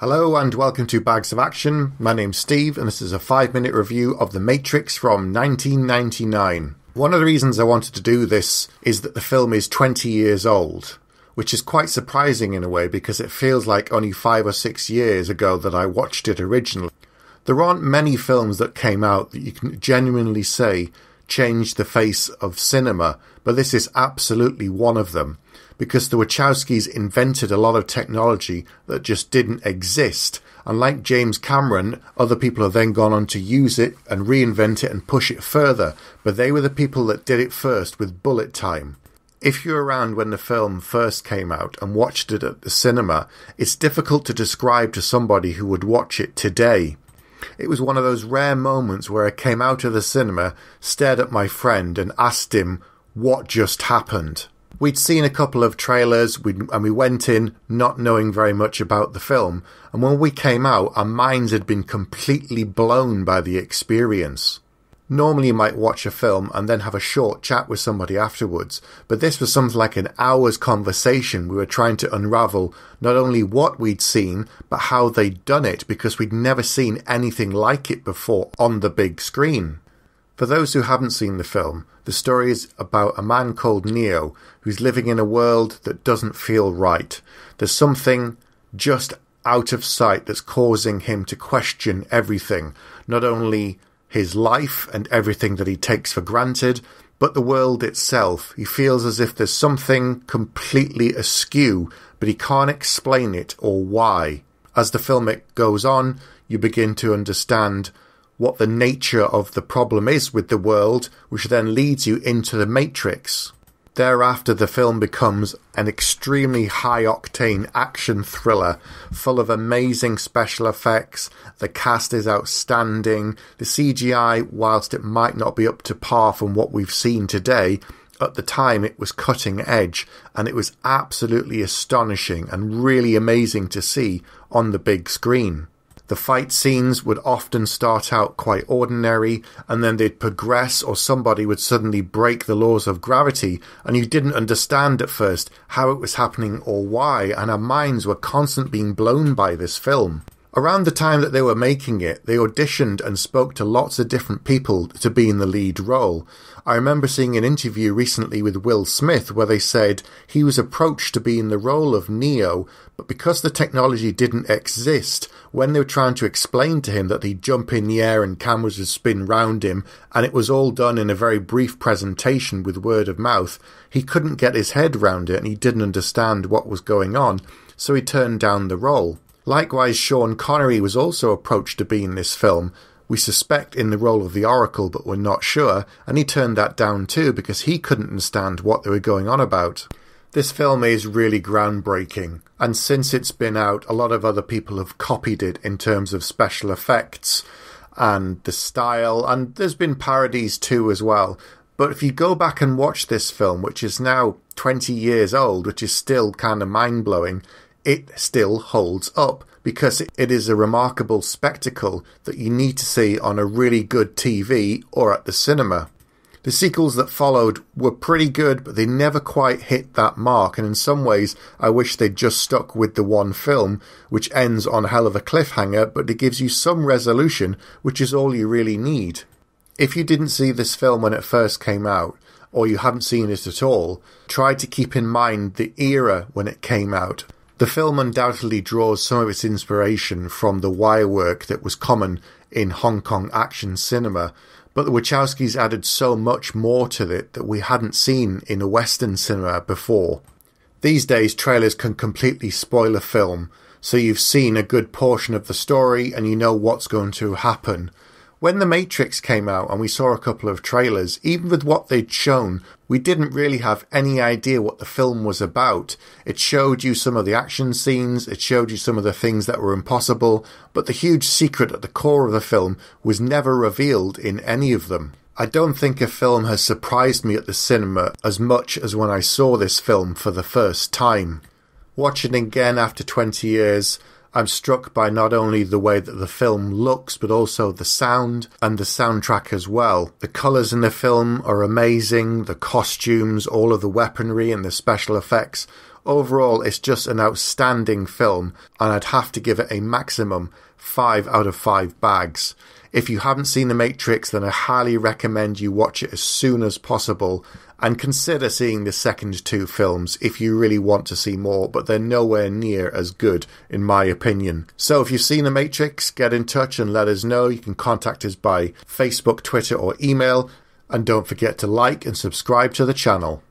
Hello and welcome to Bags of Action. My name's Steve and this is a five minute review of The Matrix from 1999. One of the reasons I wanted to do this is that the film is 20 years old, which is quite surprising in a way because it feels like only five or six years ago that I watched it originally. There aren't many films that came out that you can genuinely say changed the face of cinema, but this is absolutely one of them because the Wachowskis invented a lot of technology that just didn't exist. And like James Cameron, other people have then gone on to use it and reinvent it and push it further. But they were the people that did it first with bullet time. If you're around when the film first came out and watched it at the cinema, it's difficult to describe to somebody who would watch it today. It was one of those rare moments where I came out of the cinema, stared at my friend, and asked him what just happened we'd seen a couple of trailers and we went in not knowing very much about the film. And when we came out, our minds had been completely blown by the experience. Normally, you might watch a film and then have a short chat with somebody afterwards, but this was something like an hour's conversation. We were trying to unravel not only what we'd seen, but how they'd done it because we'd never seen anything like it before on the big screen. For those who haven't seen the film, the story is about a man called Neo who's living in a world that doesn't feel right. There's something just out of sight that's causing him to question everything, not only his life and everything that he takes for granted, but the world itself. He feels as if there's something completely askew, but he can't explain it or why. As the film goes on, you begin to understand what the nature of the problem is with the world, which then leads you into the Matrix. Thereafter, the film becomes an extremely high octane action thriller full of amazing special effects. The cast is outstanding. The CGI, whilst it might not be up to par from what we've seen today, at the time it was cutting edge and it was absolutely astonishing and really amazing to see on the big screen. The fight scenes would often start out quite ordinary and then they'd progress or somebody would suddenly break the laws of gravity and you didn't understand at first how it was happening or why and our minds were constantly being blown by this film. Around the time that they were making it, they auditioned and spoke to lots of different people to be in the lead role. I remember seeing an interview recently with Will Smith where they said he was approached to be in the role of Neo, but because the technology didn't exist, when they were trying to explain to him that he'd jump in the air and cameras would spin round him, and it was all done in a very brief presentation with word of mouth, he couldn't get his head round it and he didn't understand what was going on, so he turned down the role. Likewise, Sean Connery was also approached to be in this film. We suspect in the role of the Oracle, but we're not sure, and he turned that down too because he couldn't understand what they were going on about. This film is really groundbreaking, and since it's been out, a lot of other people have copied it in terms of special effects and the style, and there's been parodies too as well. But if you go back and watch this film, which is now 20 years old, which is still kind of mind blowing, it still holds up because it is a remarkable spectacle that you need to see on a really good TV or at the cinema. The sequels that followed were pretty good, but they never quite hit that mark, and in some ways, I wish they'd just stuck with the one film, which ends on a hell of a cliffhanger, but it gives you some resolution, which is all you really need. If you didn't see this film when it first came out, or you haven't seen it at all, try to keep in mind the era when it came out. The film undoubtedly draws some of its inspiration from the wire work that was common in Hong Kong action cinema, but the Wachowskis added so much more to it that we hadn't seen in a Western cinema before. These days, trailers can completely spoil a film, so you've seen a good portion of the story and you know what's going to happen, when The Matrix came out and we saw a couple of trailers, even with what they'd shown, we didn't really have any idea what the film was about. It showed you some of the action scenes, it showed you some of the things that were impossible, but the huge secret at the core of the film was never revealed in any of them. I don't think a film has surprised me at the cinema as much as when I saw this film for the first time. Watching again after 20 years, I'm struck by not only the way that the film looks, but also the sound and the soundtrack as well. The colours in the film are amazing, the costumes, all of the weaponry and the special effects overall, it's just an outstanding film, and I'd have to give it a maximum 5 out of 5 bags. If you haven't seen The Matrix, then I highly recommend you watch it as soon as possible and consider seeing the second two films if you really want to see more, but they're nowhere near as good, in my opinion. So if you've seen The Matrix, get in touch and let us know. You can contact us by Facebook, Twitter, or email. And don't forget to like and subscribe to the channel.